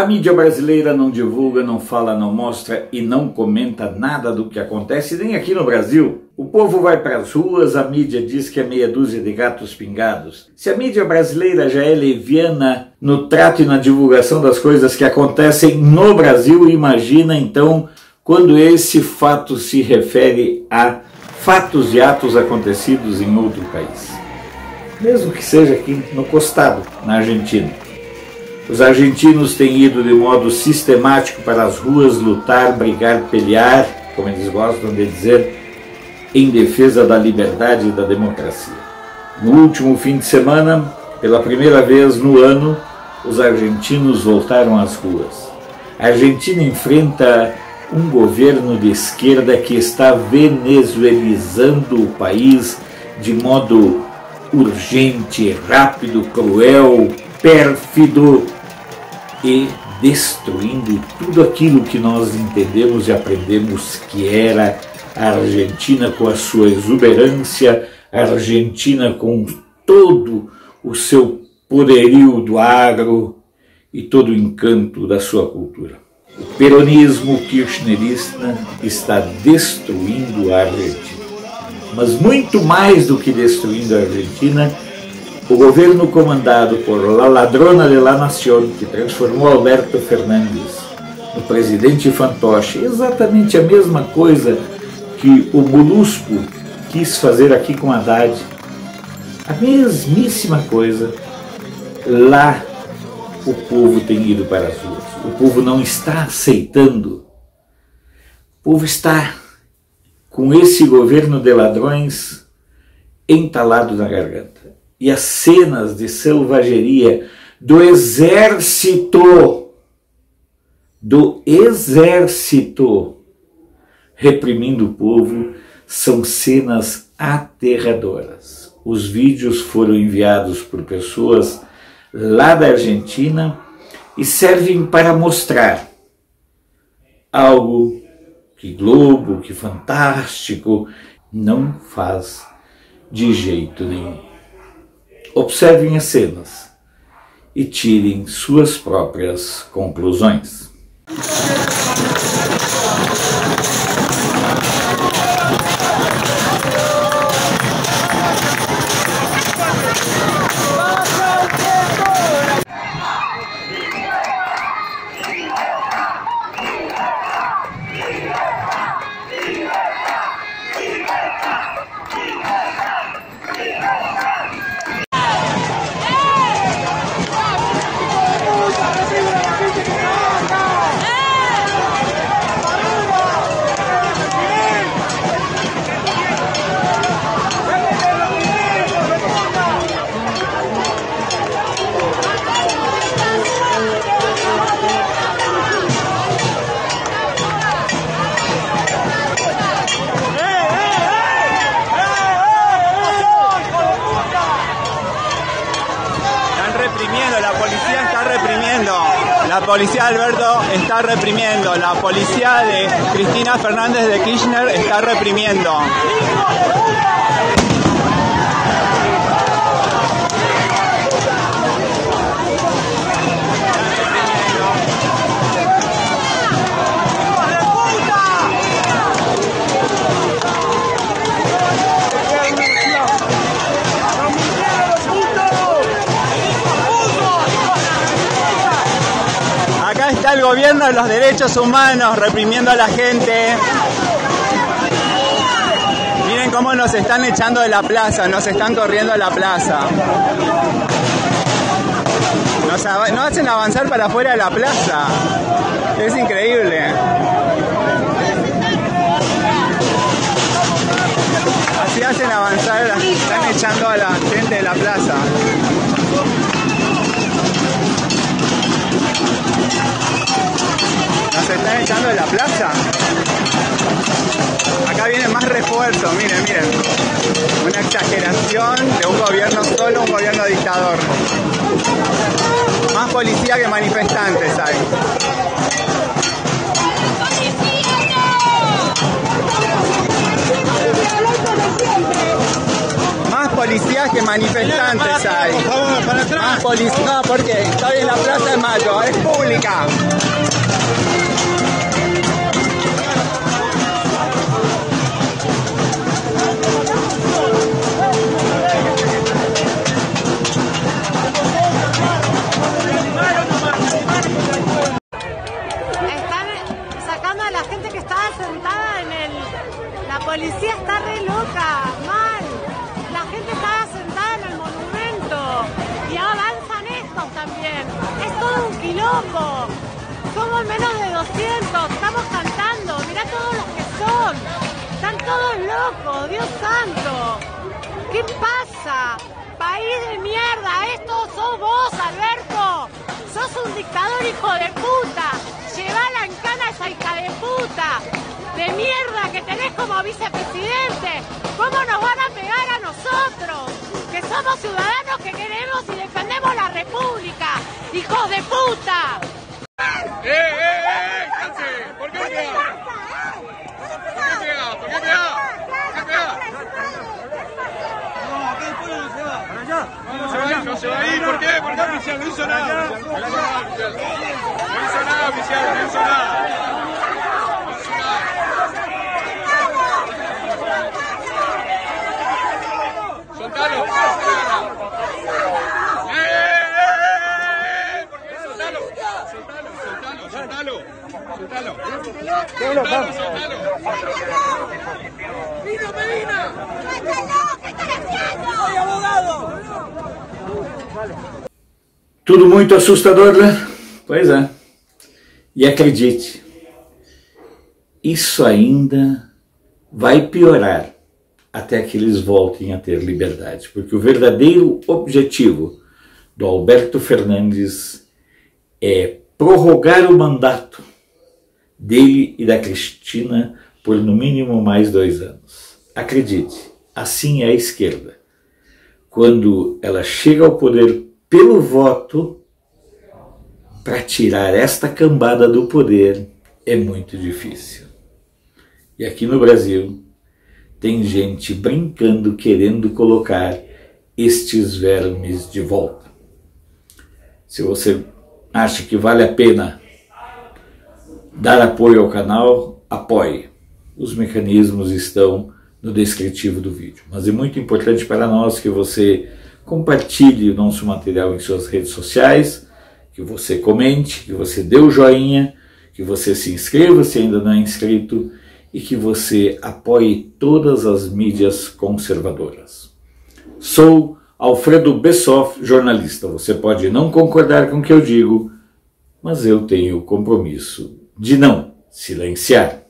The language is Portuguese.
A mídia brasileira não divulga, não fala, não mostra e não comenta nada do que acontece, nem aqui no Brasil. O povo vai para as ruas, a mídia diz que é meia dúzia de gatos pingados. Se a mídia brasileira já é leviana no trato e na divulgação das coisas que acontecem no Brasil, imagina então quando esse fato se refere a fatos e atos acontecidos em outro país. Mesmo que seja aqui no costado, na Argentina. Os argentinos têm ido de modo sistemático para as ruas lutar, brigar, pelear, como eles gostam de dizer, em defesa da liberdade e da democracia. No último fim de semana, pela primeira vez no ano, os argentinos voltaram às ruas. A Argentina enfrenta um governo de esquerda que está venezuelizando o país de modo urgente, rápido, cruel, pérfido e destruindo tudo aquilo que nós entendemos e aprendemos que era a Argentina com a sua exuberância, a Argentina com todo o seu poderio do agro e todo o encanto da sua cultura. O peronismo kirchnerista está destruindo a Argentina. Mas muito mais do que destruindo a Argentina, o governo comandado por La Ladrona de la Nación, que transformou Alberto Fernandes no presidente fantoche, exatamente a mesma coisa que o Molusco quis fazer aqui com Haddad. A mesmíssima coisa. Lá o povo tem ido para as ruas. O povo não está aceitando. O povo está com esse governo de ladrões entalado na garganta. E as cenas de selvageria do exército, do exército reprimindo o povo, são cenas aterradoras. Os vídeos foram enviados por pessoas lá da Argentina e servem para mostrar algo que Globo, que Fantástico não faz de jeito nenhum. Observem as cenas e tirem suas próprias conclusões. Policía de Alberto está reprimiendo, la policía de Cristina Fernández de Kirchner está reprimiendo. Gobierno de los derechos humanos reprimiendo a la gente. Miren cómo nos están echando de la plaza, nos están corriendo a la plaza. Nos, nos hacen avanzar para afuera de la plaza. Es increíble. Así hacen avanzar, están echando a la gente de la plaza. Se están echando de la plaza. Acá viene más refuerzo, miren, miren. Una exageración de un gobierno solo, un gobierno dictador. Más policía que manifestantes hay. Más policía policías que manifestantes hay. Más policías. No, porque estoy en la Plaza de Mayo, es pública. Policía está re loca, mal. La gente está sentada en el monumento y avanzan estos también. Es todo un quilombo. Somos menos de 200, estamos cantando. Mirá todos los que son. Están todos locos, Dios santo. ¿Qué pasa? País de mierda, esto sos vos, Alberto. Sos un dictador hijo de puta. Llevala en cana esa hija de puta de mierda que tenés como vicepresidente. ¿Cómo nos van a pegar a nosotros? Que somos ciudadanos que queremos y defendemos la República. ¡Hijos de puta! ¡Eh, eh, eh! eh! ¿Por qué qué pega? ¿Por qué pega? ¿Por qué pega? No, acá después no se va. ¿Para allá? No se va a ir, no se va a ir. ¿Por qué? ¿Por qué, oficial? No hizo nada. No hizo nada, oficial. No hizo nada, oficial. No hizo nada. ¡Soltalo! ¡Soltalo! ¡Soltalo! ¡Soltalo! ¡Vino Medina! ¿Qué están haciendo? ¡Soy abogado! Tudo muito assustador, né? Pois é. E acredite, isso ainda vai piorar até que eles voltem a ter liberdade, porque o verdadeiro objetivo do Alberto Fernandes é prorrogar o mandato dele e da Cristina por no mínimo mais dois anos. Acredite, assim é a esquerda. Quando ela chega ao poder pelo voto, para tirar esta cambada do poder é muito difícil. E aqui no Brasil, tem gente brincando, querendo colocar estes vermes de volta. Se você acha que vale a pena dar apoio ao canal, apoie. Os mecanismos estão no descritivo do vídeo. Mas é muito importante para nós que você compartilhe o nosso material em suas redes sociais, que você comente, que você dê o joinha, que você se inscreva se ainda não é inscrito e que você apoie todas as mídias conservadoras. Sou Alfredo Bessoff, jornalista. Você pode não concordar com o que eu digo, mas eu tenho compromisso de não silenciar.